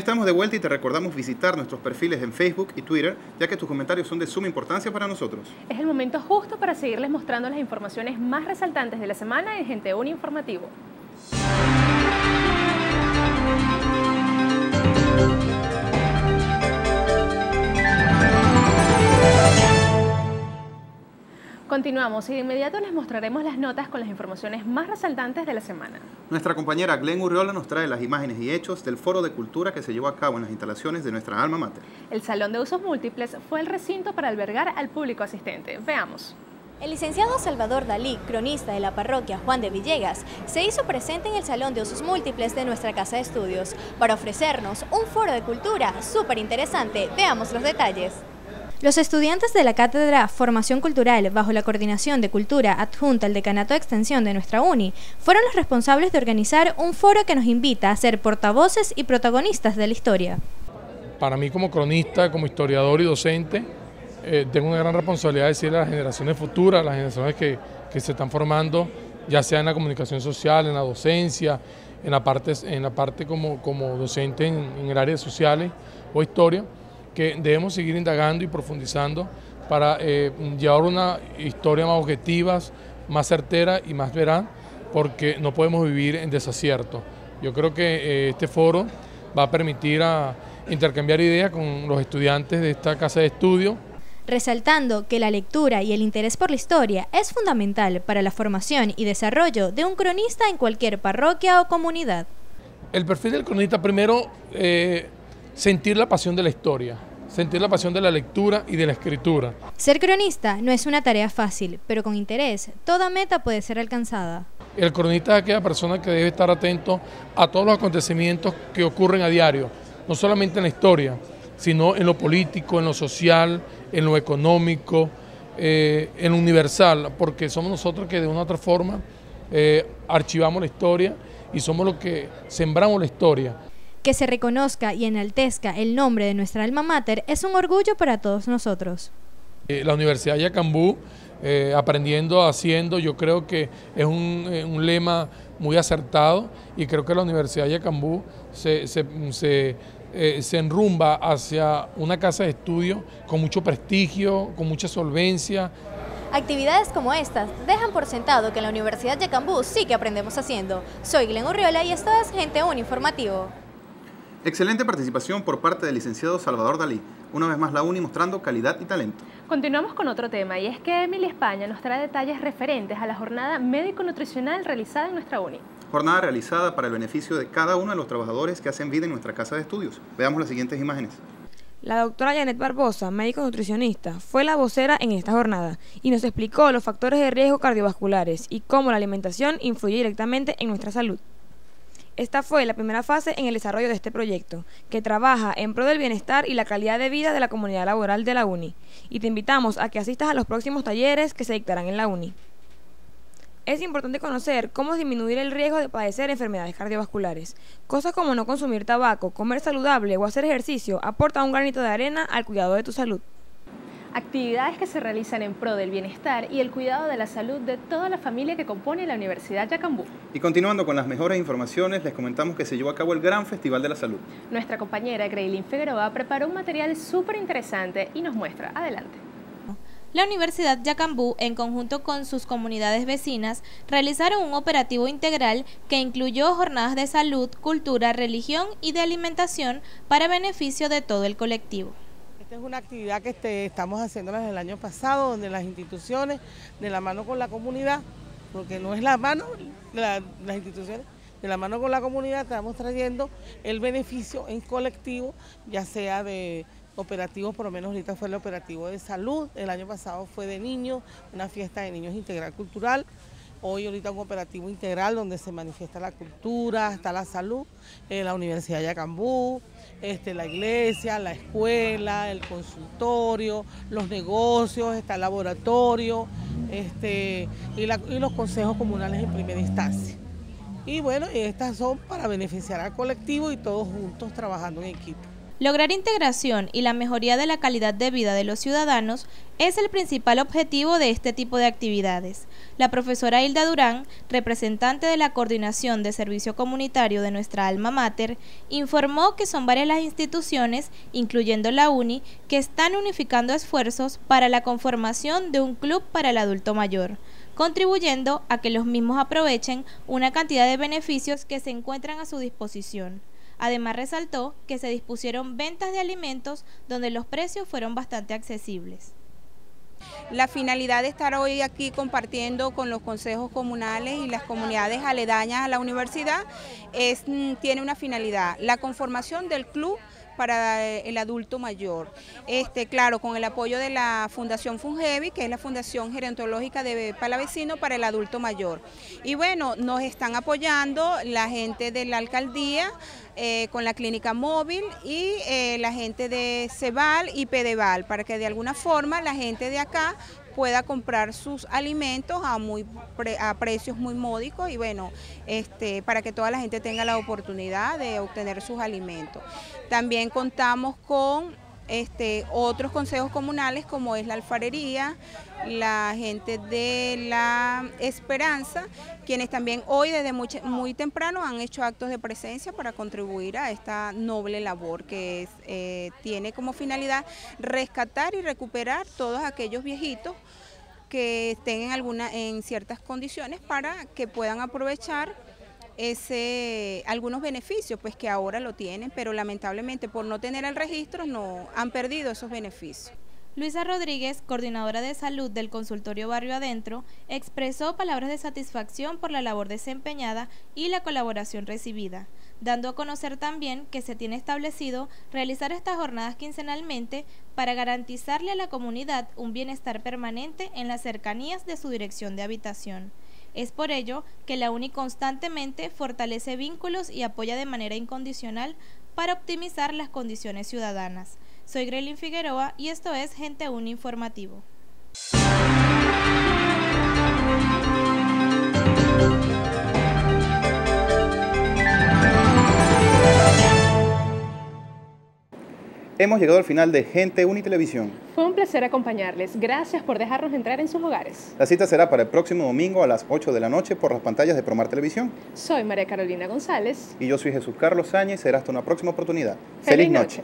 Estamos de vuelta y te recordamos visitar nuestros perfiles en Facebook y Twitter, ya que tus comentarios son de suma importancia para nosotros. Es el momento justo para seguirles mostrando las informaciones más resaltantes de la semana en Gente 1 Informativo. Continuamos y de inmediato les mostraremos las notas con las informaciones más resaltantes de la semana. Nuestra compañera Glenn Urriola nos trae las imágenes y hechos del foro de cultura que se llevó a cabo en las instalaciones de nuestra alma mater. El Salón de Usos Múltiples fue el recinto para albergar al público asistente. Veamos. El licenciado Salvador Dalí, cronista de la parroquia Juan de Villegas, se hizo presente en el Salón de Usos Múltiples de nuestra Casa de Estudios para ofrecernos un foro de cultura súper interesante. Veamos los detalles. Los estudiantes de la Cátedra Formación Cultural, bajo la coordinación de Cultura adjunta al Decanato de Extensión de nuestra UNI, fueron los responsables de organizar un foro que nos invita a ser portavoces y protagonistas de la historia. Para mí como cronista, como historiador y docente, eh, tengo una gran responsabilidad de decirle a las generaciones futuras, a las generaciones que, se están formando, ya sea en la comunicación social, en la docencia, en la parte, en la parte como, como docente en, en el área de sociales o historia, que debemos seguir indagando y profundizando para eh, llevar una historia más objetiva, más certera y más veraz, porque no podemos vivir en desacierto. Yo creo que eh, este foro va a permitir a intercambiar ideas con los estudiantes de esta casa de estudio. Resaltando que la lectura y el interés por la historia es fundamental para la formación y desarrollo de un cronista en cualquier parroquia o comunidad. El perfil del cronista primero eh, sentir la pasión de la historia, sentir la pasión de la lectura y de la escritura. Ser cronista no es una tarea fácil, pero con interés, toda meta puede ser alcanzada. El cronista es aquella persona que debe estar atento a todos los acontecimientos que ocurren a diario, no solamente en la historia, sino en lo político, en lo social, en lo económico, eh, en lo universal, porque somos nosotros que de una u otra forma eh, archivamos la historia y somos los que sembramos la historia. Que se reconozca y enaltezca el nombre de nuestra alma mater es un orgullo para todos nosotros. Eh, la Universidad de Yacambú, eh, aprendiendo, haciendo, yo creo que es eh, un, lema muy acertado y creo que la Universidad de Yacambú se, se enrumba hacia una casa de estudio con mucho prestigio, con mucha solvencia. Actividades como estas dejan por sentado que en la Universidad de Yacambú sí que aprendemos haciendo. Soy Glen Urriola y esto es Gente Un Informativo. Excelente participación por parte del licenciado Salvador Dalí. Una vez más la UNI mostrando calidad y talento. Continuamos con otro tema y es que Emilia España nos trae detalles referentes a la jornada médico-nutricional realizada en nuestra UNI. Jornada realizada para el beneficio de cada uno de los trabajadores que hacen vida en nuestra casa de estudios. Veamos las siguientes imágenes. La doctora Janet Barbosa, médico nutricionista, fue la vocera en esta jornada y nos explicó los factores de riesgo cardiovasculares y cómo la alimentación influye directamente en nuestra salud. Esta fue la primera fase en el desarrollo de este proyecto, que trabaja en pro del bienestar y la calidad de vida de la comunidad laboral de la UNI, y te invitamos a que asistas a los próximos talleres que se dictarán en la UNI. Es importante conocer cómo disminuir el riesgo de padecer enfermedades cardiovasculares. Cosas como no consumir tabaco, comer saludable o hacer ejercicio aportan un granito de arena al cuidado de tu salud actividades que se realizan en pro del bienestar y el cuidado de la salud de toda la familia que compone la Universidad Yacambú. Y continuando con las mejores informaciones, les comentamos que se llevó a cabo el Gran Festival de la Salud. Nuestra compañera Greylin Figueroa preparó un material súper interesante y nos muestra. Adelante. La Universidad Yacambú, en conjunto con sus comunidades vecinas, realizaron un operativo integral que incluyó jornadas de salud, cultura, religión y de alimentación para beneficio de todo el colectivo. Esta es una actividad que este, estamos haciendo desde el año pasado, donde las instituciones, de la mano con la comunidad, porque no es la mano de las instituciones, de la mano con la comunidad estamos trayendo el beneficio en colectivo, ya sea de operativos, por lo menos ahorita fue el operativo de salud, el año pasado fue de niños, una fiesta de niños integral cultural, Hoy ahorita un operativo integral donde se manifiesta la cultura, está la salud, eh, la Universidad de Yacambú, este, la iglesia, la escuela, el consultorio, los negocios, está el laboratorio este, y, los consejos comunales en primera instancia. Y bueno, estas son para beneficiar al colectivo y todos juntos trabajando en equipo. Lograr integración y la mejoría de la calidad de vida de los ciudadanos es el principal objetivo de este tipo de actividades. La profesora Hilda Durán, representante de la Coordinación de Servicio Comunitario de nuestra alma mater, informó que son varias las instituciones, incluyendo la UNI, que están unificando esfuerzos para la conformación de un club para el adulto mayor contribuyendo a que los mismos aprovechen una cantidad de beneficios que se encuentran a su disposición. Además resaltó que se dispusieron ventas de alimentos donde los precios fueron bastante accesibles. La finalidad de estar hoy aquí compartiendo con los consejos comunales y las comunidades aledañas a la universidad es, mm, tiene una finalidad, la conformación del club para el adulto mayor. Este, claro, con el apoyo de la Fundación Fungevi, que es la Fundación Gerontológica de Palavecino para el adulto mayor. Y bueno, nos están apoyando la gente de la alcaldía eh, con la clínica móvil y eh, la gente de Cebal y Pedeval, para que de alguna forma la gente de acá pueda comprar sus alimentos a, muy a precios muy módicos y bueno, este, para que toda la gente tenga la oportunidad de obtener sus alimentos. También contamos con este, otros consejos comunales como es la alfarería, la gente de la Esperanza, quienes también hoy desde muy, temprano han hecho actos de presencia para contribuir a esta noble labor que eh, tiene como finalidad rescatar y recuperar todos aquellos viejitos que estén en, alguna, en ciertas condiciones para que puedan aprovechar ese, algunos beneficios pues que ahora lo tienen, pero lamentablemente por no tener el registro no han perdido esos beneficios. Luisa Rodríguez, coordinadora de salud del consultorio Barrio Adentro, expresó palabras de satisfacción por la labor desempeñada y la colaboración recibida, dando a conocer también que se tiene establecido realizar estas jornadas quincenalmente para garantizarle a la comunidad un bienestar permanente en las cercanías de su dirección de habitación. Es por ello que la UNI constantemente fortalece vínculos y apoya de manera incondicional para optimizar las condiciones ciudadanas. Soy Grelin Figueroa y esto es Gente UNI Informativo. Hemos llegado al final de Gente Unitelevisión. Fue un placer acompañarles. Gracias por dejarnos entrar en sus hogares. La cita será para el próximo domingo a las 8 de la noche por las pantallas de Promar Televisión. Soy María Carolina González. Y yo soy Jesús Carlos Sáñez. Será hasta una próxima oportunidad. Feliz, noche.